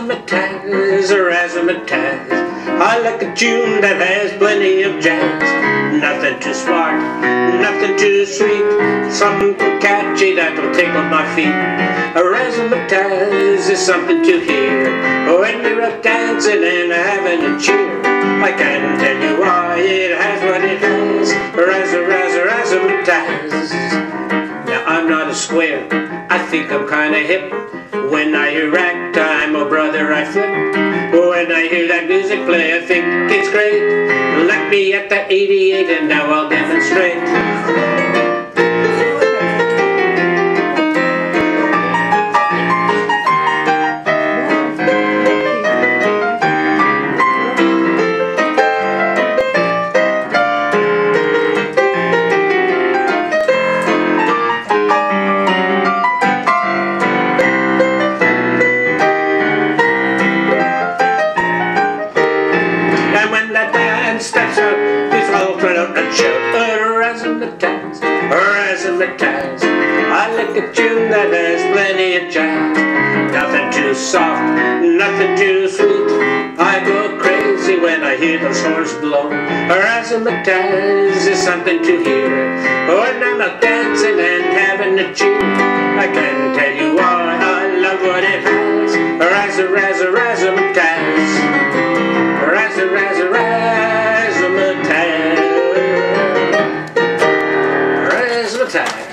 Razzmatazz, razzmatazz. I like a tune that has plenty of jazz. Nothing too smart, nothing too sweet. Something catchy that'll tickle my feet. A razzmatazz is something to hear when we're up dancing and having a cheer. I can tell you why it has what it has. Razz, razz, razzmatazz. Now I'm not a square. I think I'm kinda hip when I hear razz flip. When I hear that music play, I think it's great. Let me at the 88 and now I'll demonstrate. Razzmatazz. I like a tune that has plenty of jazz. Nothing too soft, nothing too sweet. I go crazy when I hear those horns blow. Razzmatazz is something to hear. When I'm out dancing and having a cheer, I can't tell you why I love what it has. Razz, razz, razzmatazz. Razzmatazz. Razzmatazz.